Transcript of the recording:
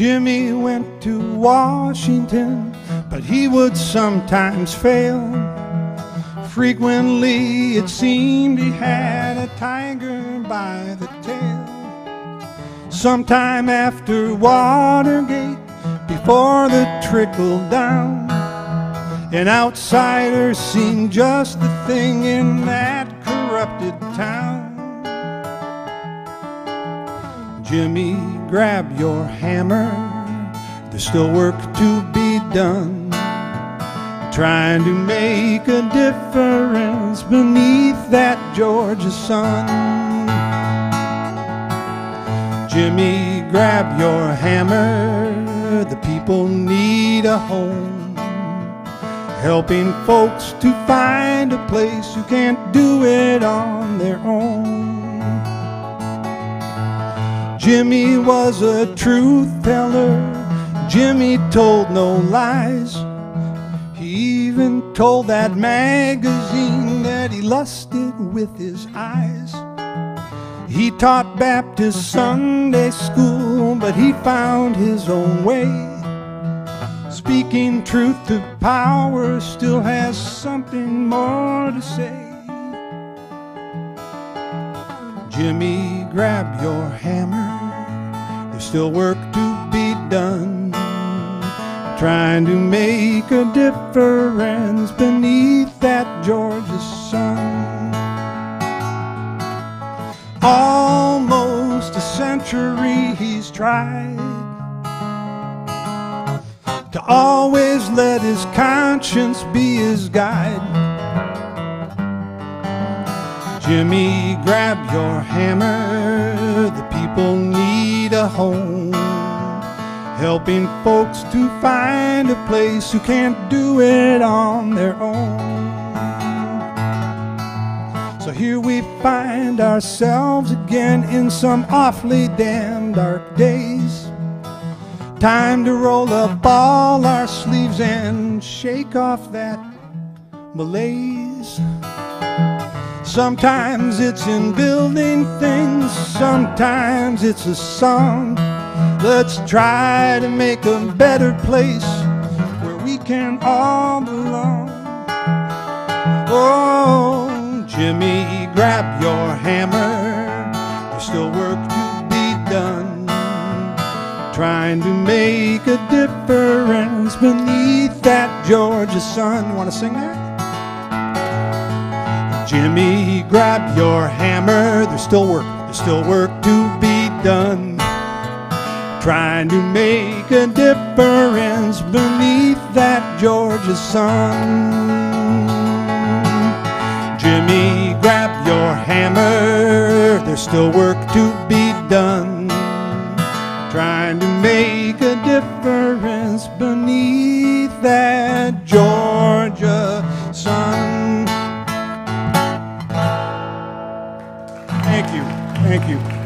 Jimmy went to Washington, but he would sometimes fail. Frequently, it seemed he had a tiger by the. Sometime after Watergate, before the trickle down, an outsider seemed just the thing in that corrupted town. Jimmy, grab your hammer. There's still work to be done. Trying to make a difference beneath that Georgia sun. Jimmy, grab your hammer. The people need a home. Helping folks to find a place who can't do it on their own. Jimmy was a truth teller. Jimmy told no lies. He even told that magazine that he lusted with his eyes. He taught Baptist Sunday school, but he found his own way. Speaking truth to power still has something more to say. Jimmy, grab your hammer. There's still work to be done. Trying to make a difference beneath that Georgia sun. Almost a century he's tried to always let his conscience be his guide. Jimmy, grab your hammer. The people need a home. Helping folks to find a place who can't do it on their own. Here we find ourselves again in some awfully damn dark days. Time to roll up all our sleeves and shake off that malaise. Sometimes it's in building things, sometimes it's a song. Let's try to make a better place where we can all belong. Oh, Jimmy, grab your hammer. There's still work to be done. Trying to make a difference beneath that Georgia sun. Want to sing that? Jimmy, grab your hammer. There's still work, there's still work to be done. Trying to make a difference beneath that Georgia sun. Jimmy, grab your hammer. There's still work to be done. Trying to make a difference beneath that Georgia sun. Thank you. Thank you.